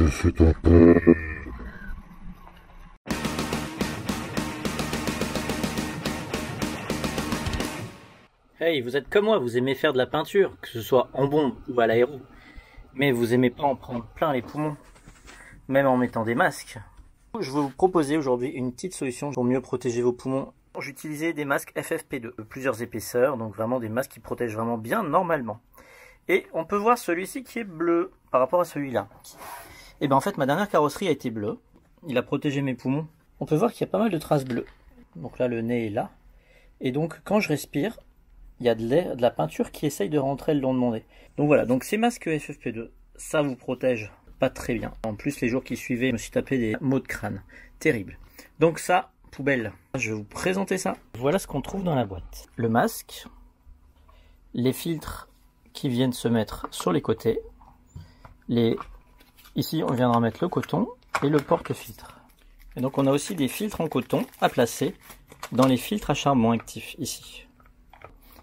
Je suis ton père. Hey, vous êtes comme moi, vous aimez faire de la peinture, que ce soit en bombe ou à l'aéro. Mais vous aimez pas en prendre plein les poumons, même en mettant des masques. Je vais vous proposer aujourd'hui une petite solution pour mieux protéger vos poumons. J'utilisais des masques FFP2, de plusieurs épaisseurs, donc vraiment des masques qui protègent vraiment bien normalement. Et on peut voir celui-ci qui est bleu par rapport à celui-là. Et bien en fait ma dernière carrosserie a été bleue, il a protégé mes poumons. On peut voir qu'il y a pas mal de traces bleues. Donc là le nez est là. Et donc quand je respire, il y a de l'air, de la peinture qui essaye de rentrer le long de mon nez. Donc voilà, donc ces masques FFP2, ça vous protège pas très bien. En plus, les jours qui suivaient, je me suis tapé des maux de crâne. Terrible. Donc ça, poubelle. Je vais vous présenter ça. Voilà ce qu'on trouve dans la boîte. Le masque, les filtres qui viennent se mettre sur les côtés. Les... Ici, on viendra mettre le coton et le porte-filtre. Et donc on a aussi des filtres en coton à placer dans les filtres à charbon actifs ici.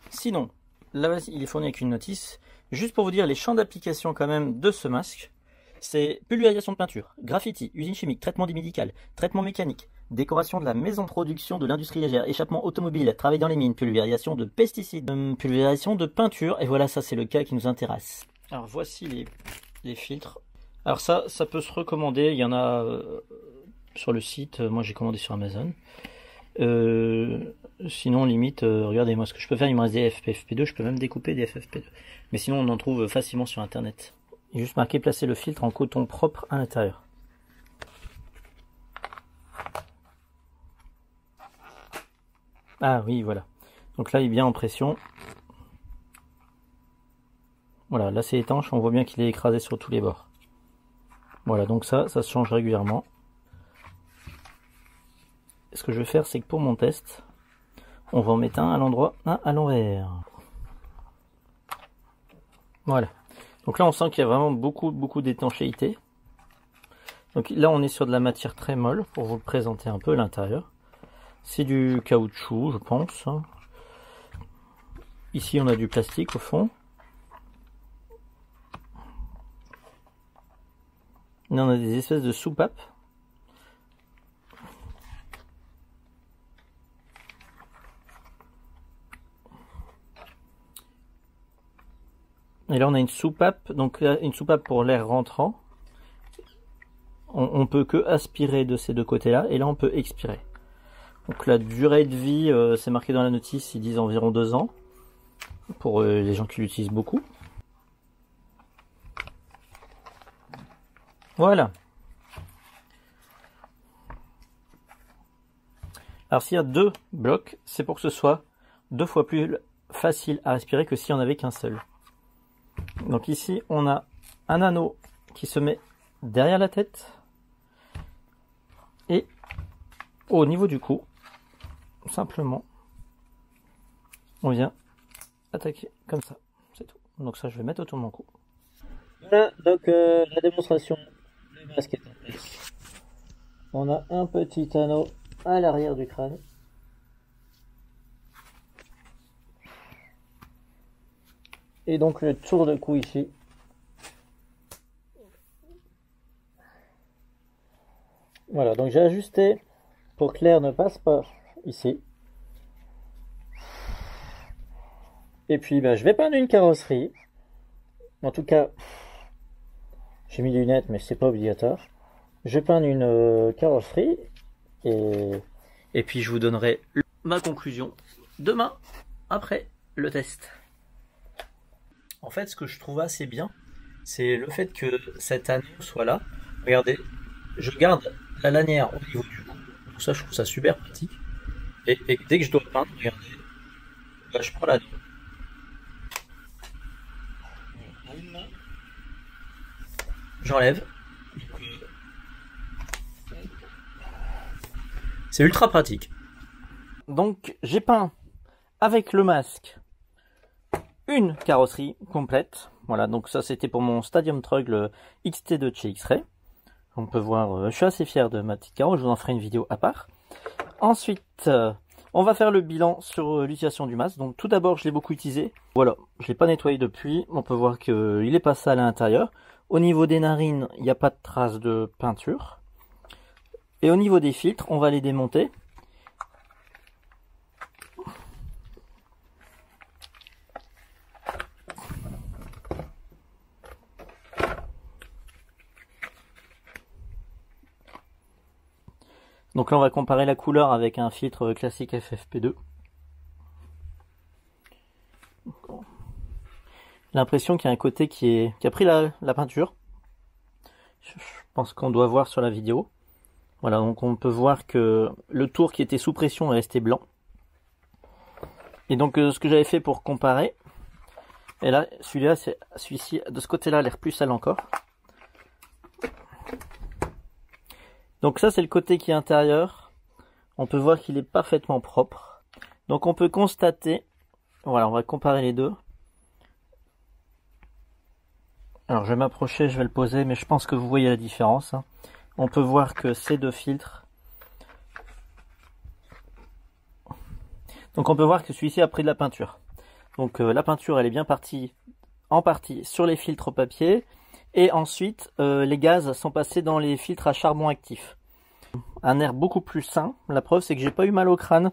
Sinon, là il est fourni avec une notice, juste pour vous dire les champs d'application quand même de ce masque. C'est pulvérisation de peinture, graffiti, usine chimique, traitement médical, traitement mécanique, décoration de la maison de production de l'industrie légère, échappement automobile, travail dans les mines, pulvérisation de pesticides, hum, pulvérisation de peinture, et voilà, ça c'est le cas qui nous intéresse. Alors voici les filtres. Alors ça, ça peut se recommander, il y en a euh, sur le site, moi j'ai commandé sur Amazon. Euh, sinon, limite, euh, regardez, moi ce que je peux faire, il me reste des FFP2, je peux même découper des FFP2. Mais sinon, on en trouve facilement sur internet. Il est juste marqué placer le filtre en coton propre à l'intérieur. Ah oui, voilà. Donc là, il est bien en pression. Voilà, là c'est étanche, on voit bien qu'il est écrasé sur tous les bords. Voilà, donc ça, ça se change régulièrement. Ce que je vais faire, c'est que pour mon test, on va en mettre un à l'endroit, un à l'envers. Voilà. Donc là, on sent qu'il y a vraiment beaucoup, beaucoup d'étanchéité. Donc là, on est sur de la matière très molle, pour vous présenter un peu l'intérieur. C'est du caoutchouc, je pense. Ici, on a du plastique au fond. Là, on a des espèces de soupapes. Et là, on a une soupape, donc une soupape pour l'air rentrant. On, peut que aspirer de ces deux côtés-là, et là, on peut expirer. Donc la durée de vie, euh, c'est marqué dans la notice, ils disent environ deux ans, pour euh, les gens qui l'utilisent beaucoup. Voilà. Alors s'il y a deux blocs, c'est pour que ce soit deux fois plus facile à respirer que s'il n'y en avait qu'un seul. Donc ici, on a un anneau qui se met derrière la tête et au niveau du cou, simplement, on vient attaquer comme ça. C'est tout. Donc ça, je vais mettre autour de mon cou. Voilà, donc euh, la démonstration On a un petit anneau à l'arrière du crâne. Et donc le tour de cou ici. Voilà, donc j'ai ajusté pour que l'air ne passe pas ici. Et puis ben, je vais peindre une carrosserie. En tout cas, j'ai mis des lunettes, mais c'est pas obligatoire. Je peins une euh, carrosserie et, et puis je vous donnerai ma conclusion demain après le test. En fait, ce que je trouve assez bien, c'est le fait que cet anneau soit là. Regardez, je garde la lanière au niveau du cou. Tout ça, je trouve ça super pratique. Et, et dès que je dois peindre, regardez, là, je prends l'anneau. J'enlève. C'est ultra pratique. Donc j'ai peint avec le masque une carrosserie complète. Voilà, donc ça c'était pour mon Stadium Trug, le XT2 chez X-Ray. On peut voir, euh, je suis assez fier de ma petite carrosse, je vous en ferai une vidéo à part. Ensuite, euh, on va faire le bilan sur euh, l'utilisation du masque. Donc tout d'abord, je l'ai beaucoup utilisé. Voilà, je l'ai pas nettoyé depuis. On peut voir qu'il est passé à l'intérieur. Au niveau des narines, il n'y a pas de traces de peinture. Et au niveau des filtres, on va les démonter. Donc là, on va comparer la couleur avec un filtre classique FFP2. L'impression qu'il y a un côté qui, a pris la, peinture. Je pense qu'on doit voir sur la vidéo. Voilà, donc on peut voir que le tour qui était sous pression est resté blanc. Et donc euh, ce que j'avais fait pour comparer, et là celui-là, celui-ci de ce côté-là a l'air plus sale encore. Donc ça c'est le côté qui est intérieur. On peut voir qu'il est parfaitement propre. Donc on peut constater, voilà on va comparer les deux. Alors je vais m'approcher, je vais le poser, mais je pense que vous voyez la différence. Hein. On peut voir que ces deux filtres. Donc on peut voir que celui-ci a pris de la peinture. Donc euh, la peinture elle est bien partie en partie sur les filtres papier et ensuite, euh, les gaz sont passés dans les filtres à charbon actif. Un air beaucoup plus sain. La preuve, c'est que j'ai pas eu mal au crâne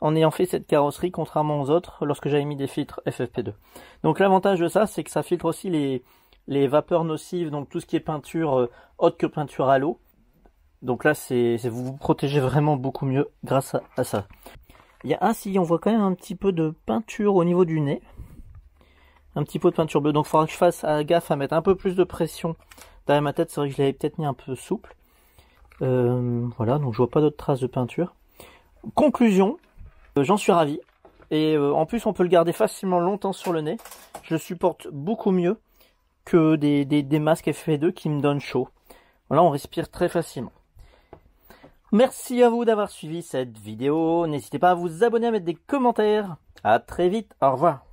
en ayant fait cette carrosserie, contrairement aux autres, lorsque j'avais mis des filtres FFP2. Donc l'avantage de ça, c'est que ça filtre aussi les, les vapeurs nocives, donc tout ce qui est peinture euh, autre que peinture à l'eau. Donc là, c'est vous vous protégez vraiment beaucoup mieux grâce à, à ça. Il y a ainsi, on voit quand même un petit peu de peinture au niveau du nez un petit pot de peinture bleue. Donc il faudra que je fasse gaffe à mettre un peu plus de pression derrière ma tête. C'est vrai que je l'avais peut-être mis un peu souple. Euh, voilà, donc je vois pas d'autres traces de peinture. Conclusion, euh, j'en suis ravi. Et euh, en plus, on peut le garder facilement longtemps sur le nez. Je le supporte beaucoup mieux que des, masques FF2 qui me donnent chaud. Voilà, on respire très facilement. Merci à vous d'avoir suivi cette vidéo. N'hésitez pas à vous abonner, à mettre des commentaires. À très vite. Au revoir.